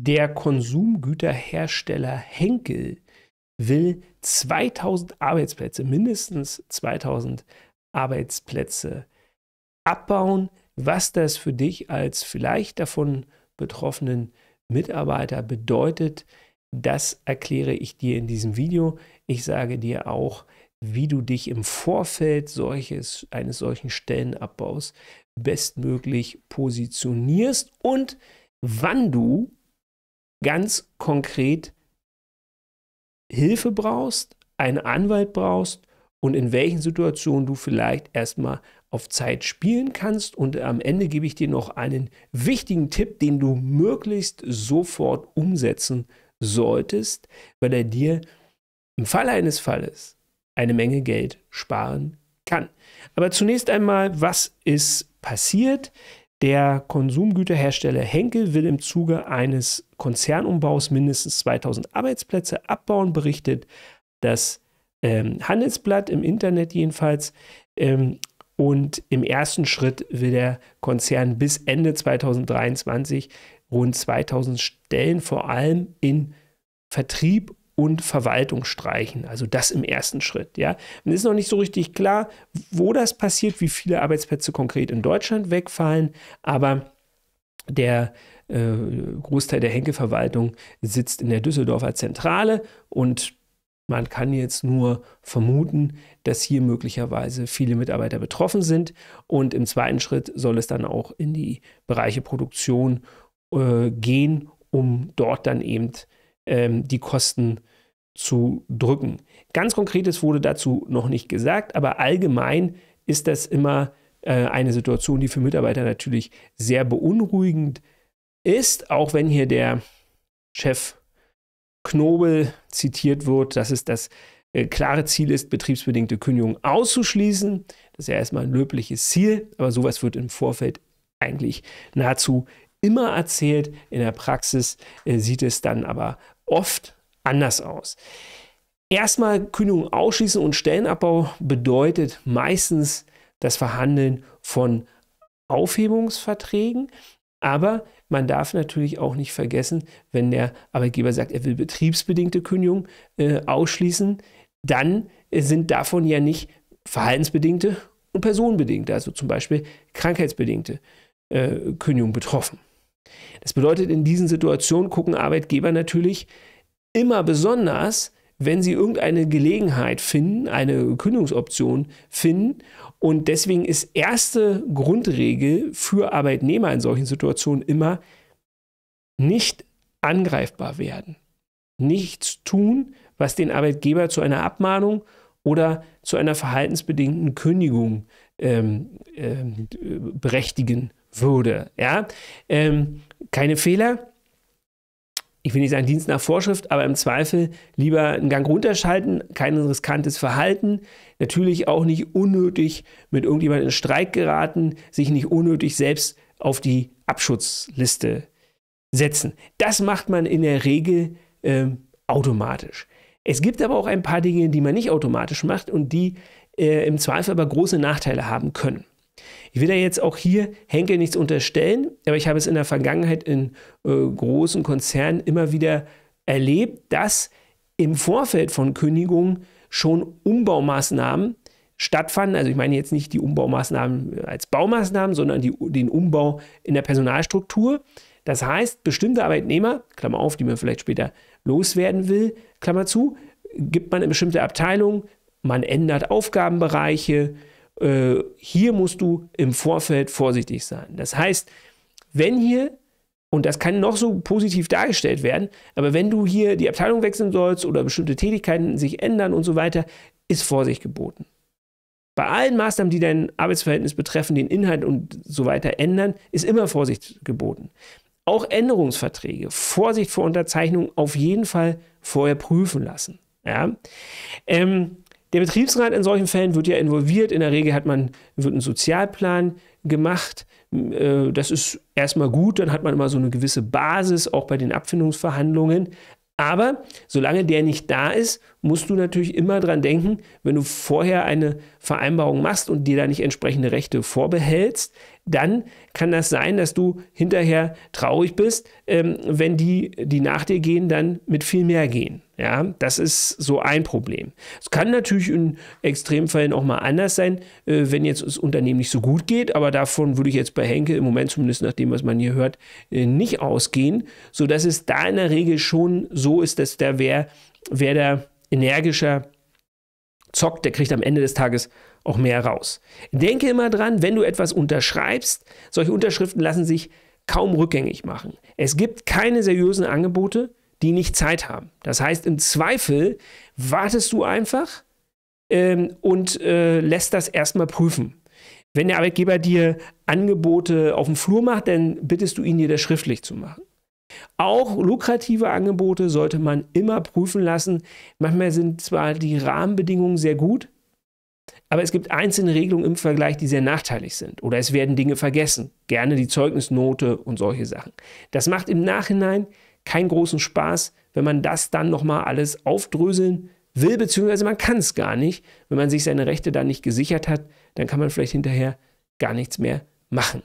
Der Konsumgüterhersteller Henkel will 2000 Arbeitsplätze, mindestens 2000 Arbeitsplätze abbauen. Was das für dich als vielleicht davon betroffenen Mitarbeiter bedeutet, das erkläre ich dir in diesem Video. Ich sage dir auch, wie du dich im Vorfeld solches, eines solchen Stellenabbaus bestmöglich positionierst und wann du ganz konkret Hilfe brauchst, einen Anwalt brauchst und in welchen Situationen du vielleicht erstmal auf Zeit spielen kannst. Und am Ende gebe ich dir noch einen wichtigen Tipp, den du möglichst sofort umsetzen solltest, weil er dir im Falle eines Falles eine Menge Geld sparen kann. Aber zunächst einmal, was ist passiert? Der Konsumgüterhersteller Henkel will im Zuge eines Konzernumbaus mindestens 2000 Arbeitsplätze abbauen, berichtet das ähm, Handelsblatt im Internet jedenfalls. Ähm, und im ersten Schritt will der Konzern bis Ende 2023 rund 2000 Stellen vor allem in Vertrieb und Verwaltung streichen. Also das im ersten Schritt. Ja. Es ist noch nicht so richtig klar, wo das passiert, wie viele Arbeitsplätze konkret in Deutschland wegfallen, aber der äh, Großteil der Henkelverwaltung sitzt in der Düsseldorfer Zentrale und man kann jetzt nur vermuten, dass hier möglicherweise viele Mitarbeiter betroffen sind. Und im zweiten Schritt soll es dann auch in die Bereiche Produktion äh, gehen, um dort dann eben ähm, die Kosten zu drücken. Ganz konkretes wurde dazu noch nicht gesagt, aber allgemein ist das immer äh, eine Situation, die für Mitarbeiter natürlich sehr beunruhigend ist, auch wenn hier der Chef Knobel zitiert wird, dass es das äh, klare Ziel ist, betriebsbedingte Kündigungen auszuschließen. Das ist ja erstmal ein löbliches Ziel, aber sowas wird im Vorfeld eigentlich nahezu immer erzählt. In der Praxis äh, sieht es dann aber oft anders aus. Erstmal Kündigung ausschließen und Stellenabbau bedeutet meistens das Verhandeln von Aufhebungsverträgen. Aber man darf natürlich auch nicht vergessen, wenn der Arbeitgeber sagt, er will betriebsbedingte Kündigung äh, ausschließen, dann sind davon ja nicht verhaltensbedingte und personenbedingte, also zum Beispiel krankheitsbedingte äh, Kündigung betroffen. Das bedeutet, in diesen Situationen gucken Arbeitgeber natürlich immer besonders, wenn sie irgendeine Gelegenheit finden, eine Kündigungsoption finden. Und deswegen ist erste Grundregel für Arbeitnehmer in solchen Situationen immer nicht angreifbar werden. Nichts tun, was den Arbeitgeber zu einer Abmahnung oder zu einer verhaltensbedingten Kündigung ähm, ähm, berechtigen würde. Ja? Ähm, keine Fehler, ich will nicht sagen Dienst nach Vorschrift, aber im Zweifel lieber einen Gang runterschalten, kein riskantes Verhalten, natürlich auch nicht unnötig mit irgendjemandem in Streik geraten, sich nicht unnötig selbst auf die Abschutzliste setzen. Das macht man in der Regel äh, automatisch. Es gibt aber auch ein paar Dinge, die man nicht automatisch macht und die äh, im Zweifel aber große Nachteile haben können. Ich will ja jetzt auch hier Henkel nichts unterstellen, aber ich habe es in der Vergangenheit in äh, großen Konzernen immer wieder erlebt, dass im Vorfeld von Kündigungen schon Umbaumaßnahmen stattfanden. Also ich meine jetzt nicht die Umbaumaßnahmen als Baumaßnahmen, sondern die, den Umbau in der Personalstruktur. Das heißt, bestimmte Arbeitnehmer, Klammer auf, die man vielleicht später loswerden will, Klammer zu, gibt man in bestimmte Abteilungen, man ändert Aufgabenbereiche, äh, hier musst du im Vorfeld vorsichtig sein. Das heißt, wenn hier, und das kann noch so positiv dargestellt werden, aber wenn du hier die Abteilung wechseln sollst oder bestimmte Tätigkeiten sich ändern und so weiter, ist Vorsicht geboten. Bei allen Maßnahmen, die dein Arbeitsverhältnis betreffen, den Inhalt und so weiter ändern, ist immer Vorsicht geboten. Auch Änderungsverträge, Vorsicht vor Unterzeichnung auf jeden Fall vorher prüfen lassen. Ja? Ähm, der Betriebsrat in solchen Fällen wird ja involviert. In der Regel hat man, wird ein Sozialplan gemacht. Äh, das ist erstmal gut, dann hat man immer so eine gewisse Basis, auch bei den Abfindungsverhandlungen. Aber solange der nicht da ist, musst du natürlich immer dran denken, wenn du vorher eine Vereinbarung machst und dir da nicht entsprechende Rechte vorbehältst, dann kann das sein, dass du hinterher traurig bist, ähm, wenn die, die nach dir gehen, dann mit viel mehr gehen. Ja, das ist so ein Problem. Es kann natürlich in Extremfällen auch mal anders sein, äh, wenn jetzt das Unternehmen nicht so gut geht, aber davon würde ich jetzt bei Henke im Moment zumindest nach dem, was man hier hört, äh, nicht ausgehen, sodass es da in der Regel schon so ist, dass da wer, wer da energischer zockt, der kriegt am Ende des Tages auch mehr raus. Denke immer dran, wenn du etwas unterschreibst, solche Unterschriften lassen sich kaum rückgängig machen. Es gibt keine seriösen Angebote, die nicht Zeit haben. Das heißt, im Zweifel wartest du einfach ähm, und äh, lässt das erstmal prüfen. Wenn der Arbeitgeber dir Angebote auf dem Flur macht, dann bittest du ihn, dir das schriftlich zu machen. Auch lukrative Angebote sollte man immer prüfen lassen. Manchmal sind zwar die Rahmenbedingungen sehr gut, aber es gibt einzelne Regelungen im Vergleich, die sehr nachteilig sind. Oder es werden Dinge vergessen. Gerne die Zeugnisnote und solche Sachen. Das macht im Nachhinein keinen großen Spaß, wenn man das dann nochmal alles aufdröseln will, beziehungsweise man kann es gar nicht. Wenn man sich seine Rechte dann nicht gesichert hat, dann kann man vielleicht hinterher gar nichts mehr machen.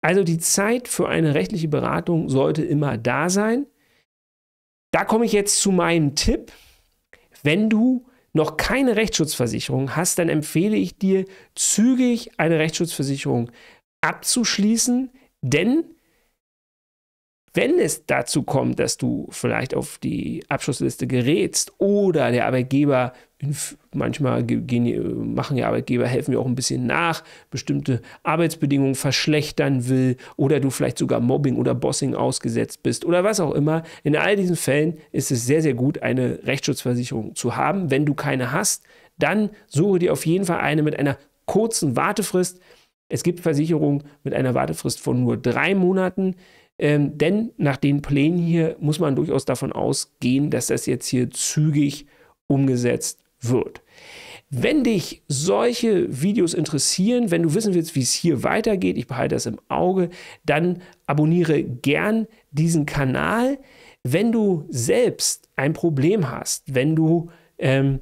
Also die Zeit für eine rechtliche Beratung sollte immer da sein. Da komme ich jetzt zu meinem Tipp. Wenn du noch keine Rechtsschutzversicherung hast, dann empfehle ich dir, zügig eine Rechtsschutzversicherung abzuschließen, denn wenn es dazu kommt, dass du vielleicht auf die Abschlussliste gerätst oder der Arbeitgeber, manchmal gehen, machen ja Arbeitgeber, helfen mir auch ein bisschen nach, bestimmte Arbeitsbedingungen verschlechtern will oder du vielleicht sogar Mobbing oder Bossing ausgesetzt bist oder was auch immer. In all diesen Fällen ist es sehr, sehr gut, eine Rechtsschutzversicherung zu haben. Wenn du keine hast, dann suche dir auf jeden Fall eine mit einer kurzen Wartefrist. Es gibt Versicherungen mit einer Wartefrist von nur drei Monaten. Ähm, denn nach den Plänen hier muss man durchaus davon ausgehen, dass das jetzt hier zügig umgesetzt wird. Wenn dich solche Videos interessieren, wenn du wissen willst, wie es hier weitergeht, ich behalte das im Auge, dann abonniere gern diesen Kanal. Wenn du selbst ein Problem hast, wenn du ähm,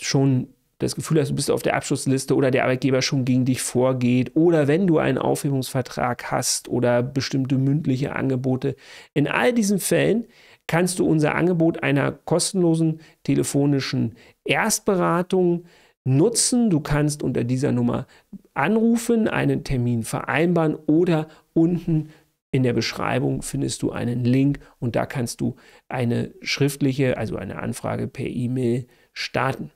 schon das Gefühl hast, du bist auf der Abschlussliste oder der Arbeitgeber schon gegen dich vorgeht oder wenn du einen Aufhebungsvertrag hast oder bestimmte mündliche Angebote. In all diesen Fällen kannst du unser Angebot einer kostenlosen telefonischen Erstberatung nutzen. Du kannst unter dieser Nummer anrufen, einen Termin vereinbaren oder unten in der Beschreibung findest du einen Link und da kannst du eine schriftliche, also eine Anfrage per E-Mail starten.